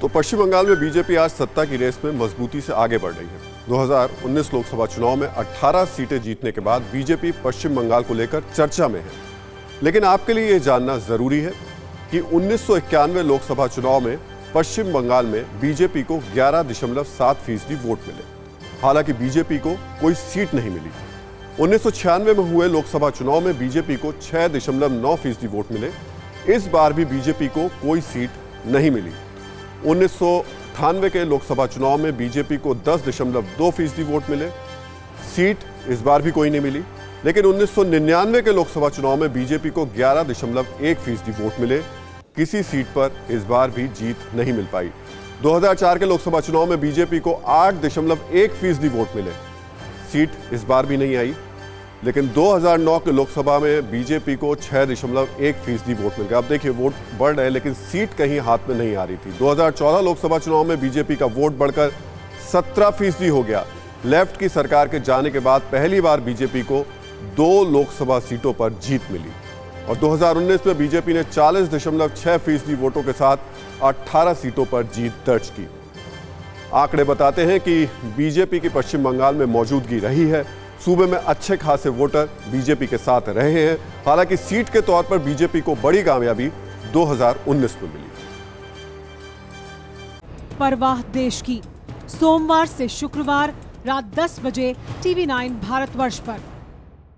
तो पश्चिम बंगाल में बीजेपी आज सत्ता की रेस में मजबूती से आगे बढ़ रही है। 2019 लोकसभा चुनाव में 18 सीटें जीतने के बाद बीजेपी पश्चिम बंगाल को लेकर चर्चा में है। लेकिन आपके लिए यह जानना ज़रूरी है कि उन्नीस सौ इक्यानवे लोकसभा चुनाव में पश्चिम बंगाल में बीजेपी को ग्यारह दशमलव सात फ़ीसदी वोट मिले। हालाँकि बीजेपी को कोई सीट नहीं मिली। उन्नीस सौ छियानवे में हुए लोकसभा चुनाव में बीजेपी को छह दशमलव नौ फ़ीसदी वोट मिले। इस बार भी बीजेपी को कोई सीट नहीं मिली। उन्नीस सौ अट्ठानवे के लोकसभा चुनाव में बीजेपी को दस दशमलव दो फ़ीसदी वोट मिले। सीट इस बार भी कोई नहीं मिली, लेकिन उन्नीस सौ निन्यानवे के लोकसभा चुनाव में बीजेपी को ग्यारह दशमलव एक फ़ीसदी वोट मिले। किसी सीट पर इस बार भी जीत नहीं मिल पाई। 2004 के लोकसभा चुनाव में बीजेपी को आठ दशमलव एक फ़ीसदी वोट मिले। सीट इस बार भी नहीं आई। लेकिन 2009 के लोकसभा में बीजेपी को छह दशमलव एक फ़ीसदी वोट मिल गया। अब देखिए, वोट बढ़ रहे हैं, लेकिन सीट कहीं हाथ में नहीं आ रही थी। 2014 लोकसभा चुनाव में बीजेपी का वोट बढ़कर 17 फ़ीसदी हो गया। लेफ़्ट की सरकार के जाने के बाद पहली बार बीजेपी को दो लोकसभा सीटों पर जीत मिली। और 2019 में बीजेपी ने चालीस दशमलव फ़ीसदी वोटों के साथ 18 सीटों पर जीत दर्ज की। आंकड़े बताते हैं कि बीजेपी की पश्चिम बंगाल में मौजूदगी रही है। सूबे में अच्छे खासे वोटर बीजेपी के साथ रहे हैं। हालाँकि सीट के तौर पर बीजेपी को बड़ी कामयाबी 2019 में मिली। परवाह देश की। सोमवार से शुक्रवार रात 10 बजे टीवी 9 भारतवर्ष पर।